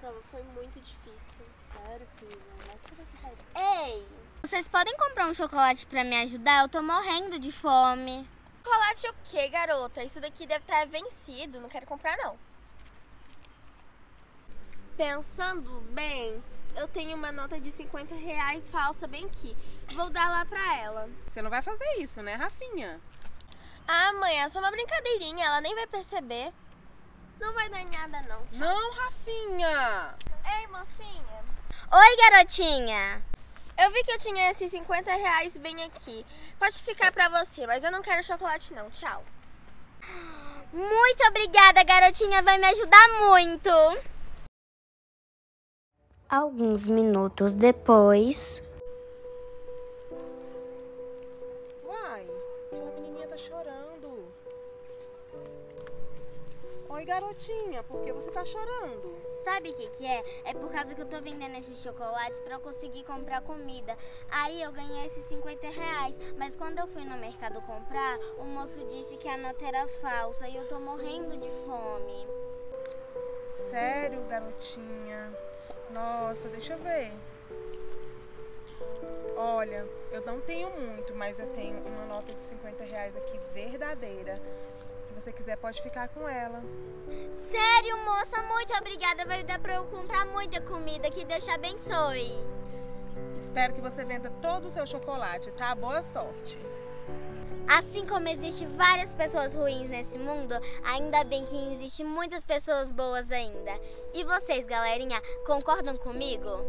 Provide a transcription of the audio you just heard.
prova foi muito difícil. Sério, filha? Mas se você sair... Ei! Vocês podem comprar um chocolate pra me ajudar? Eu tô morrendo de fome. Chocolate o quê, garota? Isso daqui deve estar vencido. Não quero comprar, não. Pensando bem, eu tenho uma nota de 50 reais falsa bem aqui. Vou dar lá pra ela. Você não vai fazer isso, né, Rafinha? Ah, mãe, é só uma brincadeirinha. Ela nem vai perceber. Não vai dar em nada, não. Tchau. Não, Rafinha! Ei, mocinha. Oi, garotinha. Eu vi que eu tinha esses 50 reais bem aqui. Pode ficar pra você, mas eu não quero chocolate, não. Tchau. Muito obrigada, garotinha. Vai me ajudar muito. Alguns minutos depois. Uai, aquela menininha tá chorando. Oi, garotinha, por que você tá chorando? Sabe o que, que é? É por causa que eu tô vendendo esses chocolates pra eu conseguir comprar comida. Aí eu ganhei esses 50 reais. Mas quando eu fui no mercado comprar, o moço disse que a nota era falsa e eu tô morrendo de fome. Sério, garotinha? Nossa, deixa eu ver. Olha, eu não tenho muito, mas eu tenho uma nota de 50 reais aqui verdadeira. Se você quiser, pode ficar com ela. Sério, moça, muito obrigada. Vai dar pra eu comprar muita comida. Que Deus te abençoe. Espero que você venda todo o seu chocolate, tá? Boa sorte. Assim como existe várias pessoas ruins nesse mundo, ainda bem que existem muitas pessoas boas ainda. E vocês, galerinha, concordam comigo?